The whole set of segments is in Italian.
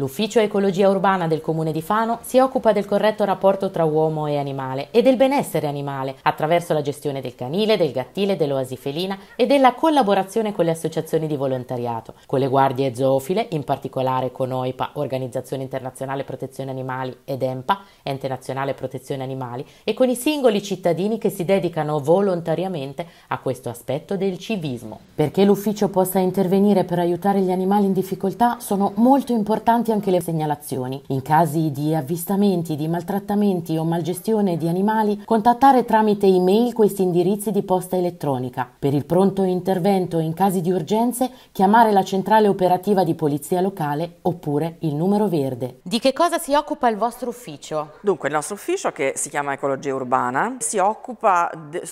L'Ufficio Ecologia Urbana del Comune di Fano si occupa del corretto rapporto tra uomo e animale e del benessere animale attraverso la gestione del canile, del gattile, dell'oasi felina e della collaborazione con le associazioni di volontariato, con le guardie zoofile, in particolare con OIPA, Organizzazione Internazionale Protezione Animali, ed EMPA, Ente Nazionale Protezione Animali, e con i singoli cittadini che si dedicano volontariamente a questo aspetto del civismo. Perché l'ufficio possa intervenire per aiutare gli animali in difficoltà sono molto importanti importanti anche le segnalazioni. In casi di avvistamenti, di maltrattamenti o malgestione di animali, contattare tramite email questi indirizzi di posta elettronica. Per il pronto intervento in casi di urgenze, chiamare la centrale operativa di polizia locale oppure il numero verde. Di che cosa si occupa il vostro ufficio? Dunque, il nostro ufficio, che si chiama Ecologia Urbana, si occupa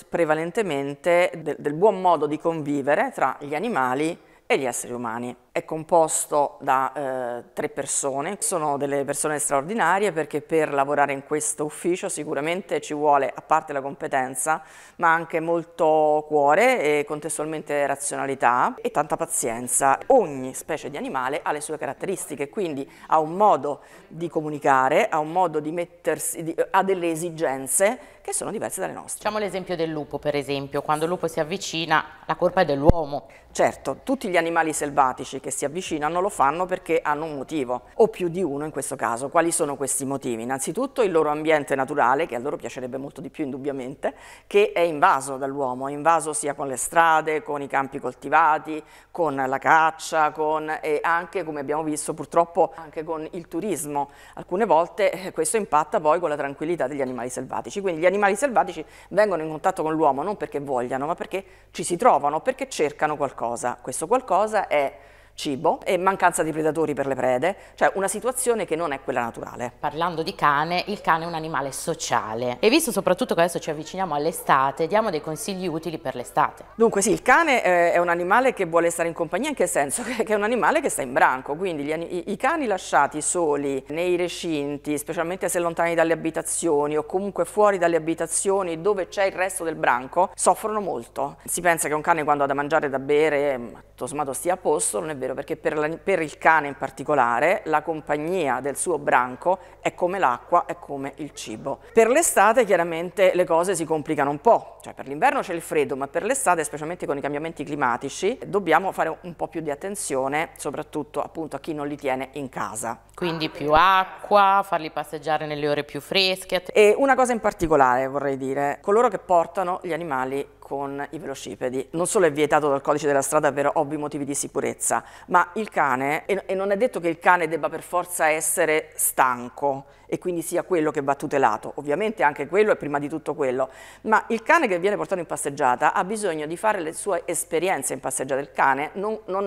prevalentemente de del buon modo di convivere tra gli animali e gli esseri umani è composto da eh, tre persone, sono delle persone straordinarie perché per lavorare in questo ufficio sicuramente ci vuole, a parte la competenza, ma anche molto cuore e contestualmente razionalità e tanta pazienza. Ogni specie di animale ha le sue caratteristiche, quindi ha un modo di comunicare, ha un modo di mettersi, di, ha delle esigenze che sono diverse dalle nostre. Facciamo l'esempio del lupo, per esempio, quando il lupo si avvicina, la colpa è dell'uomo. Certo, tutti gli animali selvatici che si avvicinano lo fanno perché hanno un motivo, o più di uno in questo caso. Quali sono questi motivi? Innanzitutto il loro ambiente naturale, che a loro piacerebbe molto di più indubbiamente, che è invaso dall'uomo, è invaso sia con le strade, con i campi coltivati, con la caccia, con, e anche, come abbiamo visto purtroppo, anche con il turismo. Alcune volte eh, questo impatta poi con la tranquillità degli animali selvatici. Quindi gli animali selvatici vengono in contatto con l'uomo non perché vogliano, ma perché ci si trovano, perché cercano qualcosa. Questo qualcosa è cibo e mancanza di predatori per le prede, cioè una situazione che non è quella naturale. Parlando di cane, il cane è un animale sociale e visto soprattutto che adesso ci avviciniamo all'estate, diamo dei consigli utili per l'estate. Dunque sì, il cane eh, è un animale che vuole stare in compagnia in che senso? Che, è un animale che sta in branco, quindi gli, i, i cani lasciati soli nei recinti, specialmente se lontani dalle abitazioni o comunque fuori dalle abitazioni dove c'è il resto del branco, soffrono molto. Si pensa che un cane quando ha da mangiare e da bere, tutto sommato stia a posto, non è vero vero, perché per, la, per, il cane in particolare la compagnia del suo branco è come l'acqua, è come il cibo. Per l'estate chiaramente le cose si complicano un po', cioè per l'inverno c'è il freddo, ma per l'estate, specialmente con i cambiamenti climatici, dobbiamo fare un po' più di attenzione, soprattutto appunto a chi non li tiene in casa. Quindi più acqua, farli passeggiare nelle ore più fresche. E una cosa in particolare vorrei dire, coloro che portano gli animali con i velocipedi. Non solo è vietato dal codice della strada per ovvi motivi di sicurezza, ma il cane, e non è detto che il cane debba per forza essere stanco, e quindi sia quello che va tutelato. Ovviamente anche quello è prima di tutto quello, ma il cane che viene portato in passeggiata ha bisogno di fare le sue esperienze in passeggiata. Il cane non, non,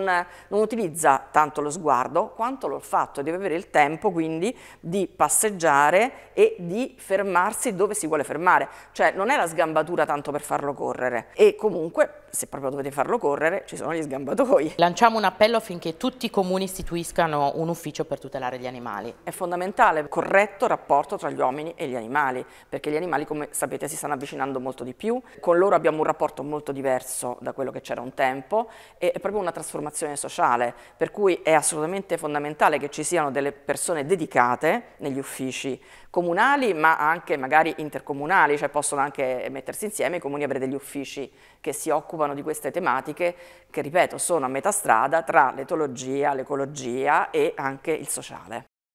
non utilizza tanto lo sguardo quanto l'olfatto, deve avere il tempo quindi di passeggiare e di fermarsi dove si vuole fermare, cioè non è la sgambatura tanto per farlo correre e comunque se proprio dovete farlo correre ci sono gli sgambatoi. Lanciamo un appello affinché tutti i comuni istituiscano un ufficio per tutelare gli animali. È fondamentale, corretto rapporto tra gli uomini e gli animali, perché gli animali, come sapete, si stanno avvicinando molto di più, con loro abbiamo un rapporto molto diverso da quello che c'era un tempo e è proprio una trasformazione sociale, per cui è assolutamente fondamentale che ci siano delle persone dedicate negli uffici comunali, ma anche magari intercomunali, cioè possono anche mettersi insieme i comuni avere degli uffici che si occupano di queste tematiche che, ripeto, sono a metà strada tra l'etologia, l'ecologia e anche il sociale.